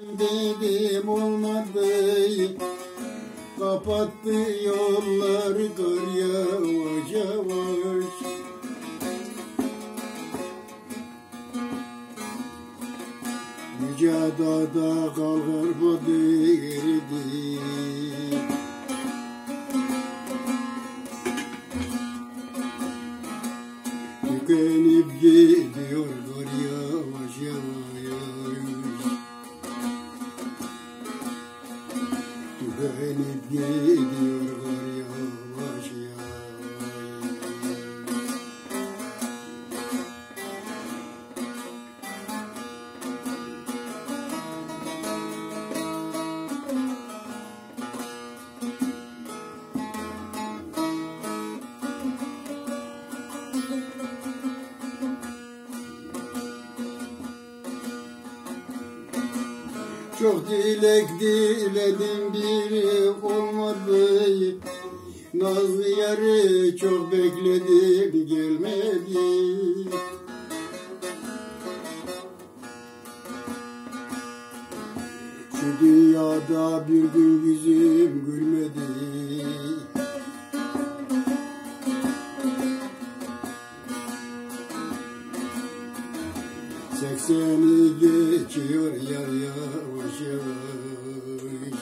Dedim olmadı Kapattı yolları kar yavaş yavaş Yüce dağda kalkar bu derdi. Tükenip gidiyor kar yavaş yavaş Tükenip gidiyor kar yavaş yavaş Çok dilek diledim biri olmadı. Nazlı yarı çok bekledim gelmedi. Şu dünyada bir gün yüzüm gülmedi Sekseni geçiyor yar yavaş yavaş.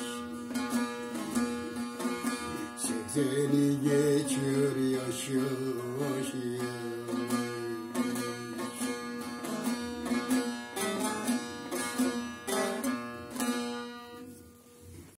Sekseni geçiyor yaş yavaş yavaş